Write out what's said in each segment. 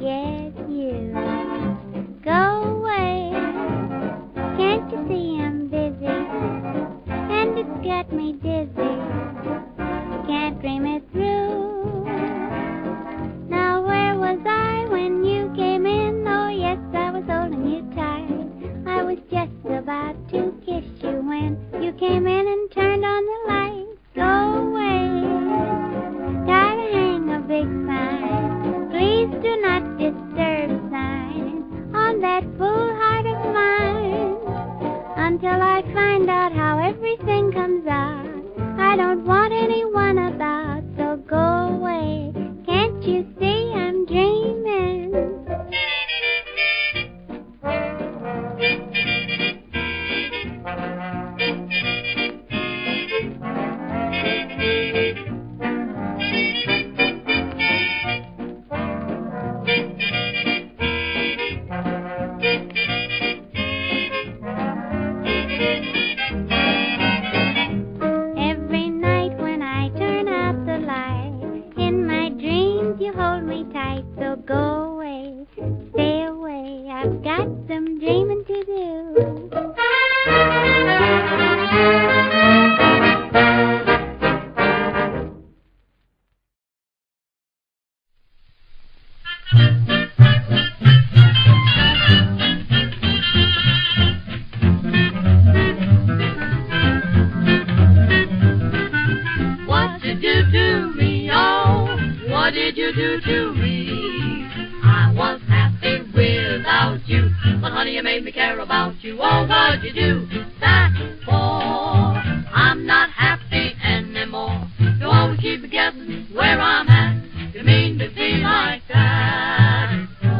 forget you. Go away. Can't you see I'm busy? And it's got me dizzy. Can't dream it through. Now where was I when you came in? Oh yes, I was holding you tight. I was just about to kiss you when you came in and turned find out how everything comes out. I don't want anyone about, so go away. Do to me? I was happy without you, but honey, you made me care about you. Oh, what'd you do that for? I'm not happy anymore. You always keep guessing where I'm at. You mean to be like that? Oh?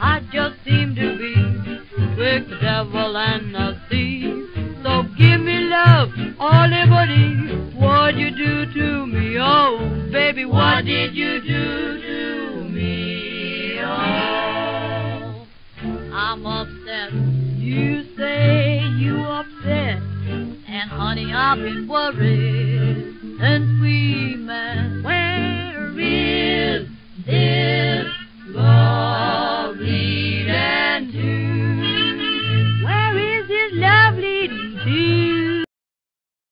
I just seem to be with the devil baby, what did you do to me? Oh, I'm upset. You say you upset, and honey, I've been worried since we met. Where is this love leading to?